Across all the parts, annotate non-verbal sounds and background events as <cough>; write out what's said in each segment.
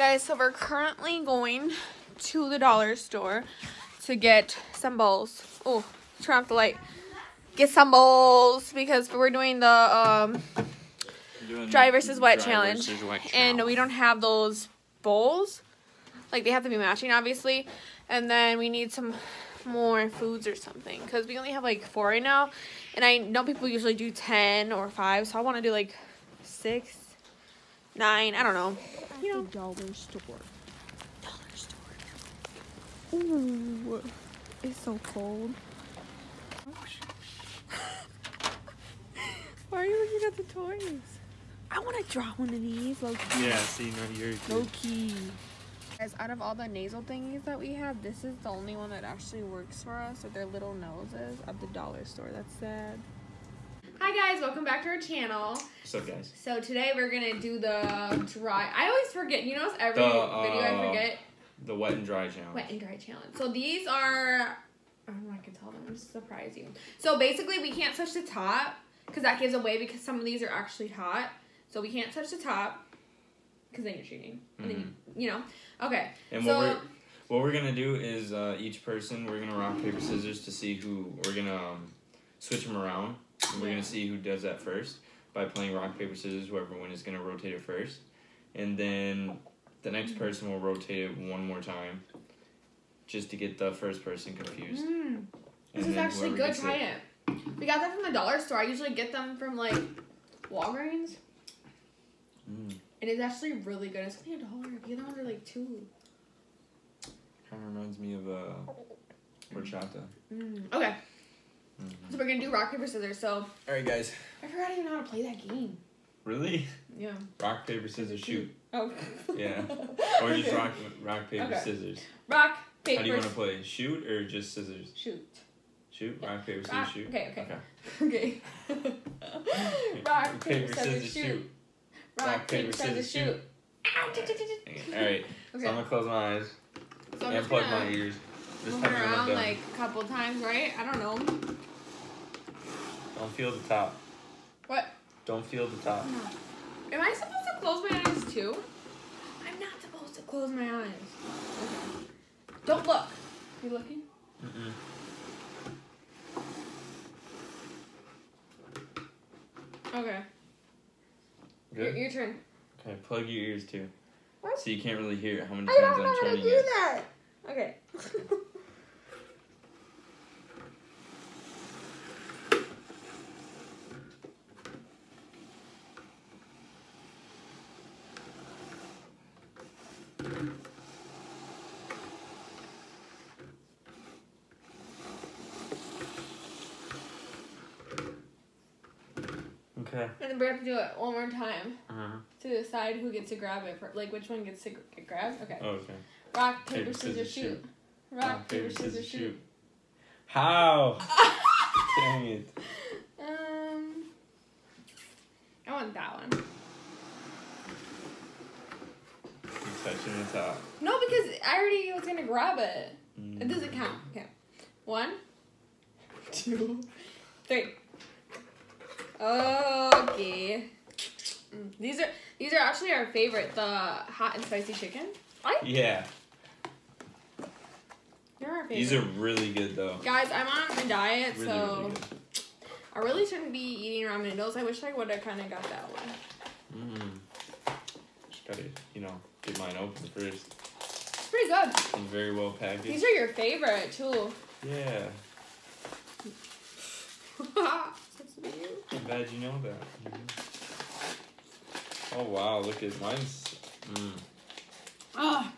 Guys, so we're currently going to the dollar store to get some bowls. Oh, turn off the light. Get some bowls because we're doing the um, dry versus wet Dry challenge. versus wet And we don't have those bowls. Like they have to be matching, obviously. And then we need some more foods or something because we only have like four right now. And I know people usually do 10 or 5, so I want to do like 6, 9, I don't know. You know, dollar store. dollar store. Ooh, it's so cold. <laughs> Why are you looking at the toys? I want to draw one of these, low key. Yeah, see, no, you're Low key. Guys, out of all the nasal thingies that we have, this is the only one that actually works for us. Or their little noses at the dollar store. That's sad. Hi guys, welcome back to our channel. What's up, guys? So today we're gonna do the dry. I always forget. You know, every The, video I uh, forget. The wet and dry challenge. Wet and dry challenge. So these are. I don't know. I can tell them. I'm just surprise you. So basically, we can't touch the top because that gives away because some of these are actually hot. So we can't touch the top because then you're cheating. And then you, you know. Okay. And so what we're what we're gonna do is uh, each person we're gonna rock paper scissors to see who we're gonna um, switch them around. And we're Yeah. gonna see who does that first by playing rock paper scissors. Whoever wins is gonna rotate it first, and then the next Mm-hmm. person will rotate it one more time, just to get the first person confused. Mm, this is actually good. Try it- it. We got that from the dollar store. I usually get them from like Walgreens. Mm, It is actually really good. It's only a dollar. The other ones are like two. kind of reminds me of uh, horchata. Mm. Okay. So we're gonna do rock paper scissors. So All right, guys. I forgot even how to play that game. Really? Yeah. Rock paper scissors shoot. Oh. Yeah. <laughs> Or just rock rock paper Okay. scissors. Rock paper. How do you want to play? Shoot or just scissors? shoot? Shoot. Yeah. Rock paper scissors Rock- shoot. okay, okay. Okay. <laughs> Okay. rock paper scissors shoot. Rock paper scissors shoot. Tick, tick, tick. All right. Okay. <laughs> So I'm gonna close my eyes So and plug my ears. Just move tell it me when I'm around like a couple times, right? I don't know. Don't feel the top. What? Don't feel the top. No. Am I supposed to close my eyes too? I'm not supposed to close my eyes. Okay. Don't look. You looking? Mm-mm. Okay. Your, Good. your turn. Okay. Plug your ears too. What? So you can't really hear how many I times don't I'm know how to turning do it. that. Okay. <laughs> Okay. And then we have to do it one more time Uh-huh. to decide who gets to grab it. For, like which one gets to get grabbed. Okay. Oh, okay. Rock paper, Paper, scissors, scissors, shoot. Rock, paper, scissors, shoot. How? <laughs> Dang it. Um, I want that one. You're touching the top. No, because I already was gonna grab it. Mm. It doesn't count. Okay. One, two, three. Okay. Mm, These are these are actually our favorite, the hot and spicy chicken. I Yeah. they're our favorite. These are really good though. Guys, I'm on a diet, Really, so really. I really shouldn't be eating ramen noodles. I wish I would have kind of got that one. Mm. Just gotta, you know, get mine open first. It's pretty good. It's very well packaged. These are your favorite too. Yeah. <laughs> That's me. I'm glad you know that. Oh wow, look at mine's. Mm. Ah.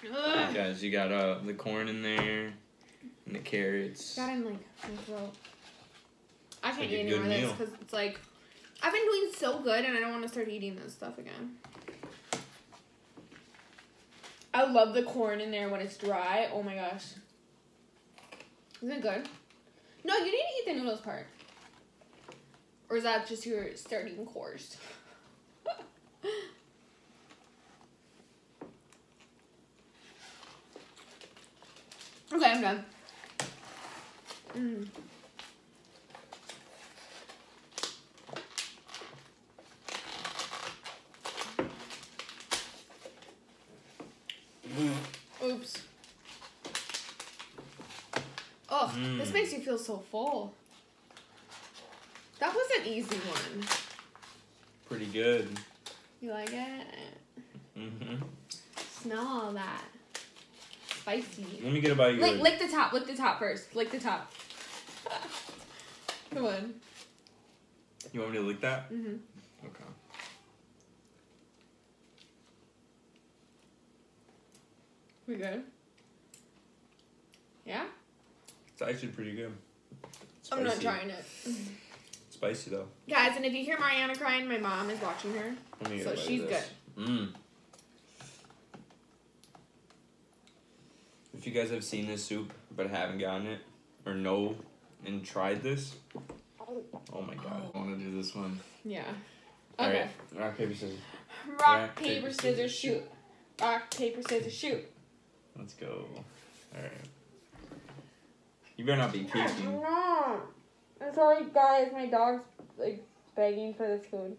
Hey, guys, you got uh the corn in there, and the carrots. Got in like my throat. I can't Like eat a any more of this because it's like I've been doing so good and I don't want to start eating this stuff again. I love the corn in there when it's dry. Oh my gosh. Isn't it good? No, you need to eat the noodles part. Or is that just your starting course? Okay, I'm done. Mm. mm. Oops. Oh, mm. this makes you feel so full. That was an easy one. Pretty good. You like it? Mm-hmm. Smell all that. Spicy. Let me get about yours. Lick, lick the top. Lick the top first. Lick the top. Come on. You want me to lick that? Mm-hmm. Okay. We good? Yeah? It's actually pretty good. I'm not trying it. Spicy though. Guys, and if you hear Mariana crying, my mom is watching her. Let me get So a bite she's good. Mmm. You guys have seen this soup but haven't gotten it or know and tried this, oh my god, I want to do this one. Yeah. Okay. right, rock paper scissors. Rock, Rock, paper, paper, scissors, scissors, shoot. Rock, paper, scissors, shoot. Let's go. All right. You better not be peeking. No. I'm sorry, guys. My dog's like begging for this food.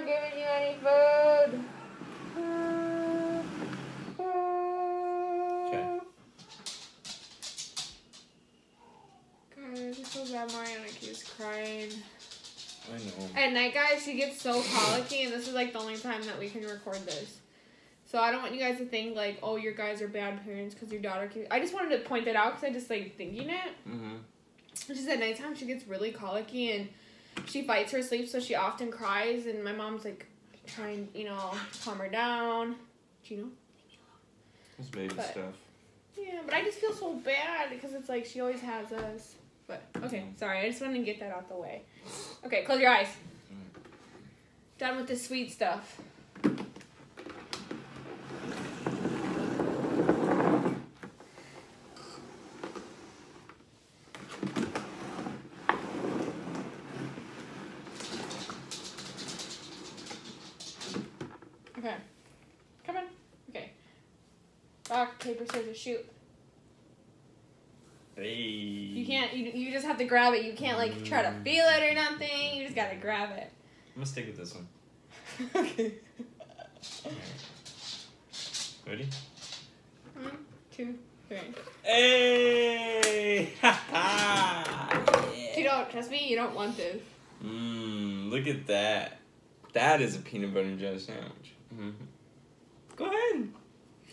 Not giving you any food. Okay. Guys, I feel bad Mariana keeps crying. I know. At night, guys, she gets so colicky, and this is like the only time that we can record this. So I don't want you guys to think like, oh, your guys are bad parents because your daughter keeps. I just wanted to point that out because I just like thinking it. Mm-hmm. She's at nighttime, she gets really colicky and she fights her sleep, so she often cries. And my mom's like trying, you know, calm her down. Do you know? It's baby But- stuff. Yeah, but I just feel so bad because it's like she always has us. But okay, mm. sorry, I just wanted to get that out the way. Okay, close your eyes. Mm. Done with the sweet stuff. Okay. Come on. Okay. Rock, scissors, shoot. Hey. You can't. You, you just have to grab it. You can't like try to feel it or nothing. You just gotta grab it. I'm gonna stick with this one. <laughs> okay. Ready? One, two, three. Hey! <laughs> You don't trust me. You don't want this. Mmm, look at that. That is a peanut butter and jelly sandwich. Mm -hmm. Go ahead.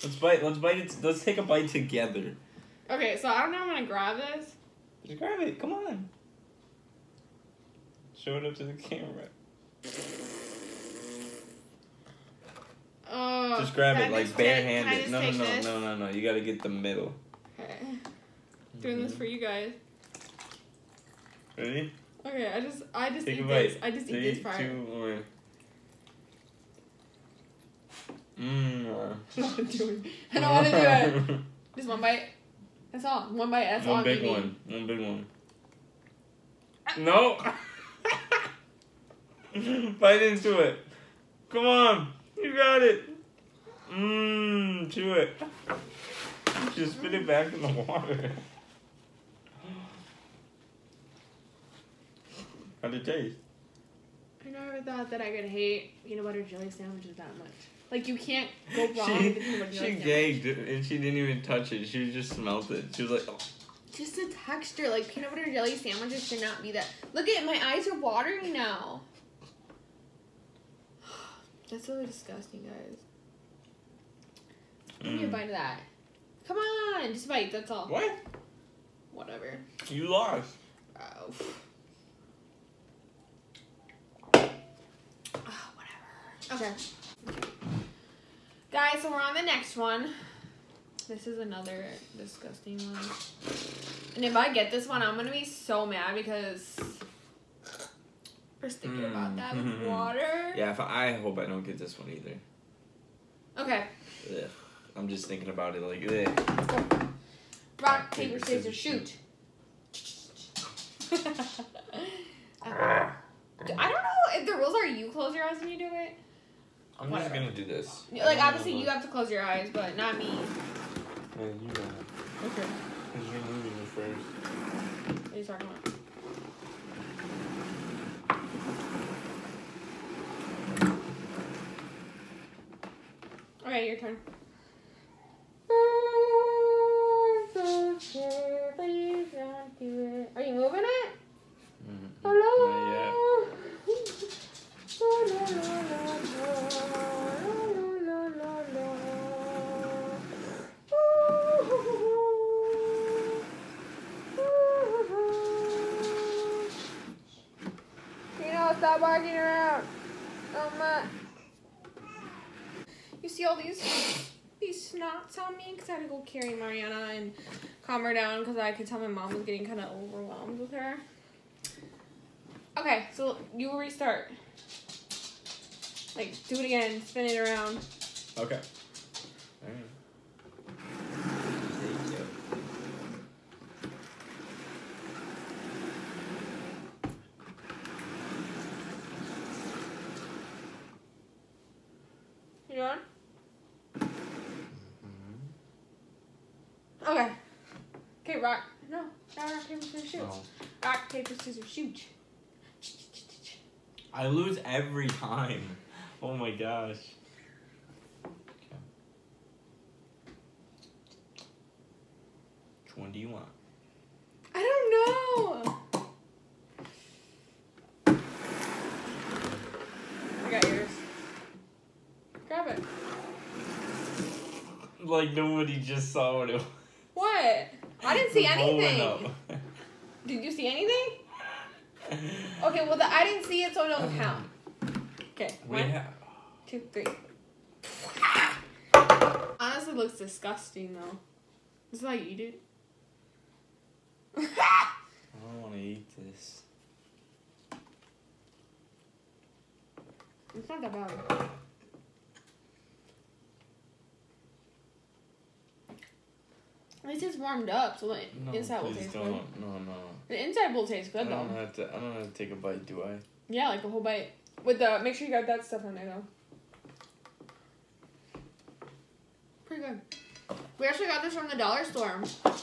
Let's bite. Let's bite it. Let's take a bite together. Okay, so I don't know. I'm gonna grab this. Just grab it. Come on. Show it up to the camera. Oh. Just grab it like just take- can I barehanded. No, no, no, this? no, no, no. You gotta get the middle. Okay. Doing this for you guys. Ready? Okay, I just I just Take eat this. I just Three, eat this part. two, one. <laughs> Mmm. Doing. I don't want to do it. <laughs> Just one bite. That's all. One bite. That's all One big one. One big one. No. <laughs> Bite into it. Come on. You got it. Mmm. Chew it. Just spit it back in the water. How'd it taste? I never thought that I could hate peanut butter jelly sandwiches that much. Like you can't go wrong <laughs> She, with a peanut butter she sandwich. gagged and she didn't even touch it. She just smelled it. She was like, oh. Just the texture, like peanut butter jelly sandwiches should not be that. Look at my eyes are watering now. <sighs> That's really disgusting, guys. Give me a Mm. bite of that. Come on, just bite. That's all. What? Whatever. You lost. Oh. <sighs> Whatever. Okay. Guys, so we're on the next one. This is another disgusting one. And if I get this one, I'm gonna be so mad because we're thinking about that with <laughs> Mm. water. Yeah, if I, I hope I don't get this one either. Okay. Ugh. I'm just thinking about it like, ugh. Let's go. Rock, paper, scissors, shoot. Uh, <laughs> I don't know if the rules are you close your eyes when you do it. I'm just gonna do this. Like obviously you have to close your eyes, but not me. Yeah, you don't. Okay. Because you're moving it first. What are you talking about? Okay, your turn. Stop barking around. Oh my. You see all these these snots on me because I had to go carry Mariana and calm her down because I could tell my mom was getting kind of overwhelmed with her. Okay, so you will restart. Like, do it again, spin it around. Okay. Alright. You done? Okay. Okay, rock. No, not rock, paper, scissors, shoot. Oh. Rock, paper, scissors, shoot. I lose every time. Oh my gosh. Okay. Which one do you want? I don't know. I got yours. Grab it. Like nobody just saw what it was. What? I didn't see The bow went anything. Did you see anything? Okay, well, the, I didn't see it, so it don't count. Okay, We one, have. two, three. Honestly, looks disgusting though. This is how you eat it. I don't want to eat this. it's not that bad. It's warmed up, so the No, inside will taste don't. good. No, no. The inside will taste good I don't though. have to. I don't have to take a bite, do I? Yeah, like a whole bite. With the make sure you got that stuff on there though. Pretty good. We actually got this from the dollar store. <laughs>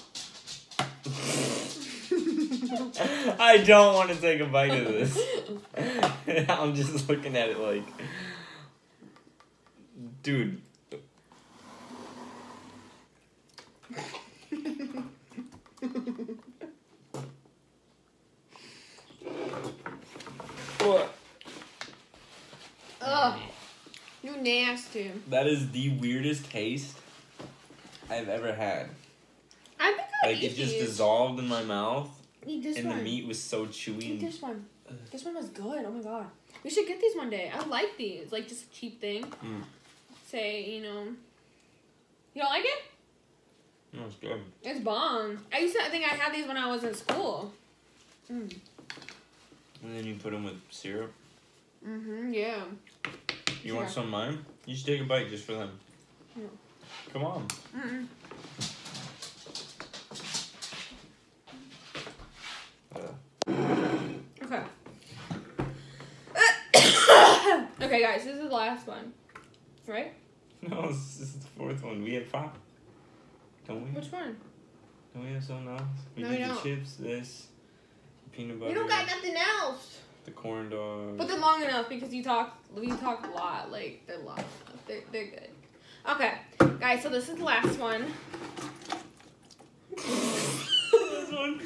I don't want to take a bite of this. <laughs> I'm just looking at it like, dude. What? Ugh. You nasty. That is the weirdest taste I've ever had. I think I Like it just these. dissolved in my mouth, Eat this and one. the meat was so chewy. Eat this one. This one was good. Oh my god. We should get these one day. I like these. Like just a cheap thing. Mm. Say, you know. You don't like it? no, it's good. It's bomb. I used to I think I had these when I was in school. Mm. And then you put them with syrup. Mm-hmm. Yeah. You want some of mine? You should take a bite just for them. No. Come on. Uh, Okay. <coughs> okay, guys, this is the last one. Right? <laughs> no, this is the fourth one. We had five. Don't we? Which one? Don't we have something else? We No, did we the chips, this, peanut butter, You don't got nothing else. The corn dog. But they're long enough because you talk you talk a lot. Like they're long enough. They're they're good. Okay, guys. So this is the last one. this <laughs> one.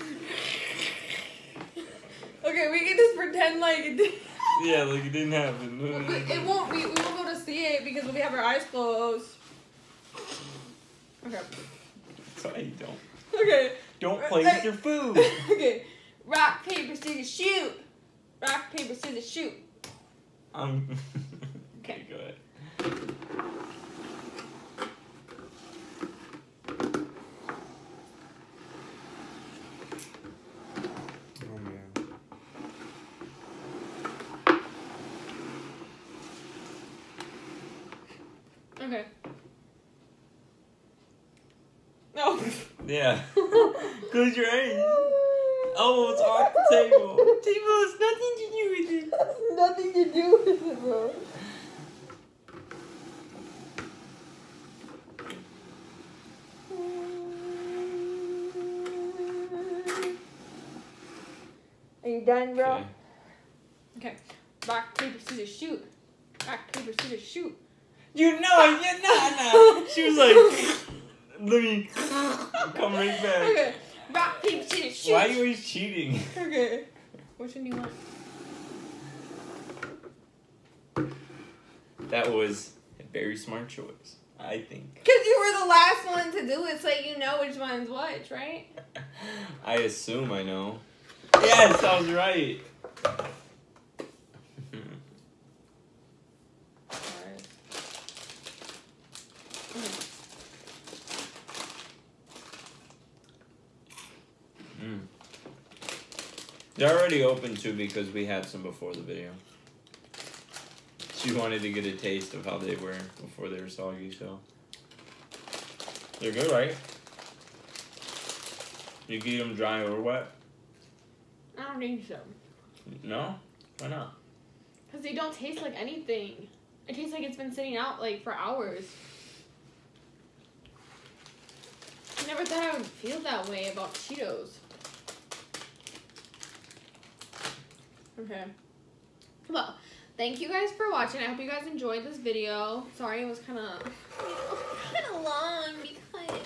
Okay, we can just pretend like it. Did. Yeah, like it didn't happen. But it won't. We, we won't go to see it because we have our eyes closed. Okay. So you don't. Okay. Don't play with your food. <laughs> okay. Rock paper scissors shoot. Rock paper scissors shoot. Um. <laughs> Okay. go ahead. Oh. Okay. No. <laughs> Yeah. <laughs> Close your eyes. Oh, almost off the table. <laughs> Table has nothing to do with it. <laughs> Nothing to do with it, bro. Are you done, bro? Okay. okay. Rock, paper, scissors, shoot. Rock, paper, scissors, shoot. You know, you know, no. <laughs> She was like, let me come right back. Okay. Rock, paper, scissors, shoot. Why are you always cheating? <laughs> Okay. Which one do you want? That was a very smart choice, I think. Because you were the last one to do it, so you know which one's which, right? <laughs> I assume I know. Yes, I was right. Mm. They're already open too because we had some before the video. She wanted to get a taste of how they were before they were soggy, so. They're good, right? You can eat them dry or wet? I don't think so. No? Why not? Because they don't taste like anything. It tastes like it's been sitting out like for hours. I never thought I would feel that way about Cheetos. Okay. Well, thank you guys for watching. I hope you guys enjoyed this video. Sorry it was kind of <laughs> kind of long because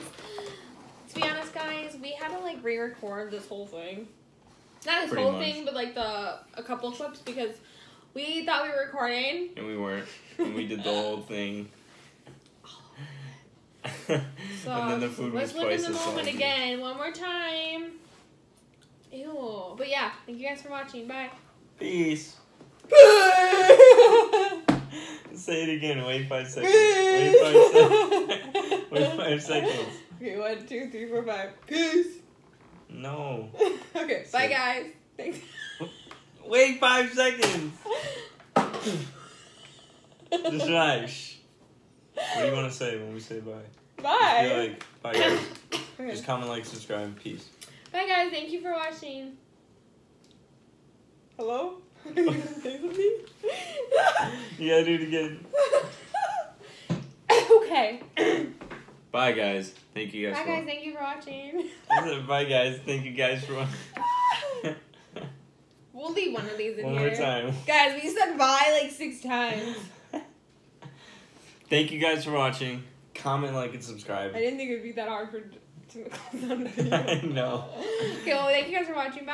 to be honest, guys, we had to like re-record this whole thing. Not this Pretty whole much. thing, but like the a couple clips because we thought we were recording. And we weren't. <laughs> And we did the whole thing. So and then the food was let's live twice in the moment again one more time. Ew. But yeah, thank you guys for watching. Bye. Peace. <laughs> Say it again. Wait five seconds. Wait five seconds. Wait five seconds. Okay, one, two, three, four, five. Peace. No. <laughs> okay, bye Say- guys. Thanks. Wait five seconds. Just right. Shh. What do you want to say when we say bye? Just Bye. like, bye guys. Okay. <coughs> Just comment, like, subscribe. Peace. Bye guys. Thank you for watching. Hello. You gonna say something? You gotta do it again. <laughs> okay. Bye guys. Thank you guys Bye for guys. Thank you for watching. Said, Bye guys. Thank you guys for watching. <laughs> We'll leave one of these in One here. more time. Guys, we said bye like six times. <laughs> Thank you guys for watching. Comment, like, and subscribe. I didn't think it would be that hard for to close down the video. I know. Okay, well, thank you guys for watching. Bye.